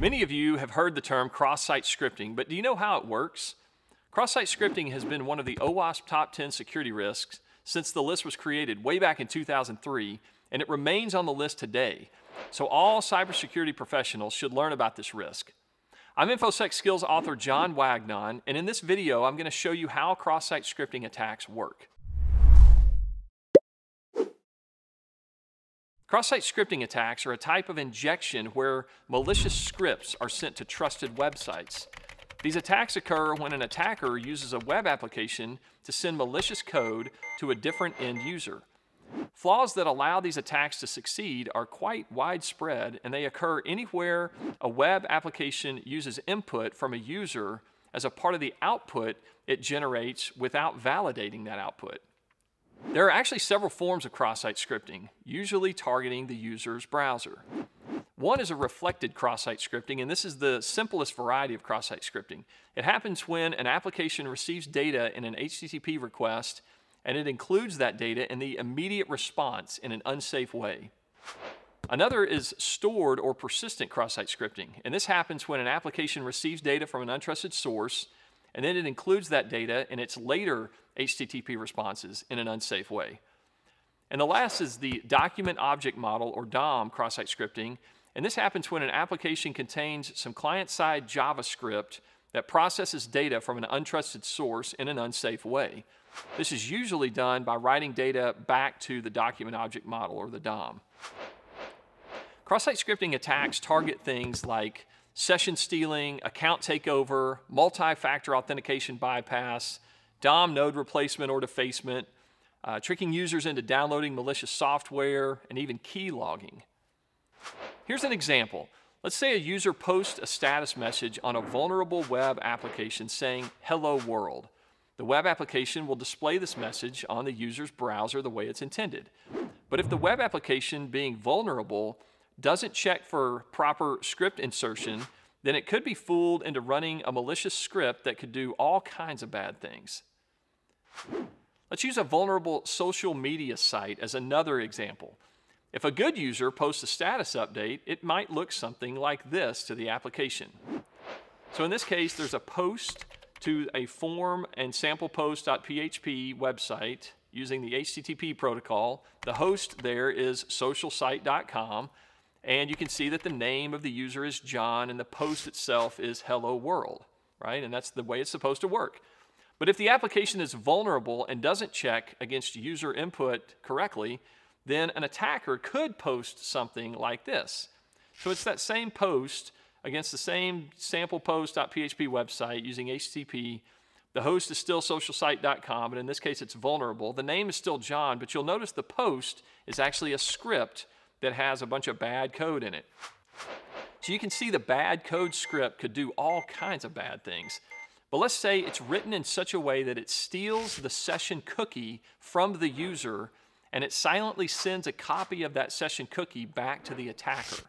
Many of you have heard the term cross-site scripting, but do you know how it works? Cross-site scripting has been one of the OWASP top 10 security risks since the list was created way back in 2003, and it remains on the list today. So all cybersecurity professionals should learn about this risk. I'm InfoSec Skills author John Wagnon, and in this video, I'm going to show you how cross-site scripting attacks work. Cross-site scripting attacks are a type of injection where malicious scripts are sent to trusted websites. These attacks occur when an attacker uses a web application to send malicious code to a different end user. Flaws that allow these attacks to succeed are quite widespread and they occur anywhere a web application uses input from a user as a part of the output it generates without validating that output. There are actually several forms of cross-site scripting, usually targeting the user's browser. One is a reflected cross-site scripting, and this is the simplest variety of cross-site scripting. It happens when an application receives data in an HTTP request, and it includes that data in the immediate response in an unsafe way. Another is stored or persistent cross-site scripting, and this happens when an application receives data from an untrusted source, and then it includes that data in its later HTTP responses in an unsafe way. And the last is the document object model or DOM cross-site scripting. And this happens when an application contains some client-side JavaScript that processes data from an untrusted source in an unsafe way. This is usually done by writing data back to the document object model or the DOM. Cross-site scripting attacks target things like session stealing, account takeover, multi-factor authentication bypass, DOM node replacement or defacement, uh, tricking users into downloading malicious software, and even key logging. Here's an example. Let's say a user posts a status message on a vulnerable web application saying, hello world. The web application will display this message on the user's browser the way it's intended. But if the web application being vulnerable doesn't check for proper script insertion, then it could be fooled into running a malicious script that could do all kinds of bad things. Let's use a vulnerable social media site as another example. If a good user posts a status update, it might look something like this to the application. So in this case, there's a post to a form and samplepost.php website using the HTTP protocol. The host there is socialsite.com, and you can see that the name of the user is John, and the post itself is hello world, right? And that's the way it's supposed to work. But if the application is vulnerable and doesn't check against user input correctly, then an attacker could post something like this. So it's that same post against the same samplepost.php website using HTTP. The host is still socialsite.com, but in this case it's vulnerable. The name is still John, but you'll notice the post is actually a script that has a bunch of bad code in it. So you can see the bad code script could do all kinds of bad things. But let's say it's written in such a way that it steals the session cookie from the user and it silently sends a copy of that session cookie back to the attacker.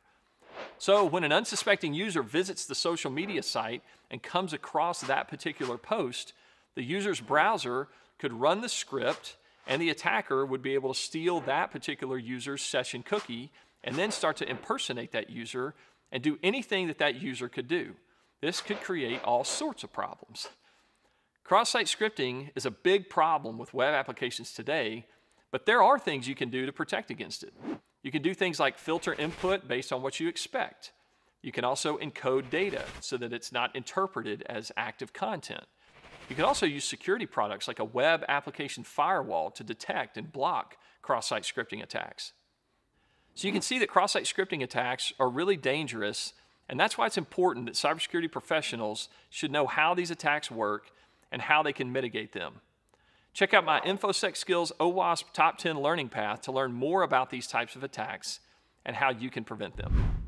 So when an unsuspecting user visits the social media site and comes across that particular post, the user's browser could run the script and the attacker would be able to steal that particular user's session cookie and then start to impersonate that user and do anything that that user could do. This could create all sorts of problems. Cross-site scripting is a big problem with web applications today, but there are things you can do to protect against it. You can do things like filter input based on what you expect. You can also encode data so that it's not interpreted as active content. You can also use security products like a web application firewall to detect and block cross-site scripting attacks. So you can see that cross-site scripting attacks are really dangerous and that's why it's important that cybersecurity professionals should know how these attacks work and how they can mitigate them. Check out my InfoSec Skills OWASP Top 10 Learning Path to learn more about these types of attacks and how you can prevent them.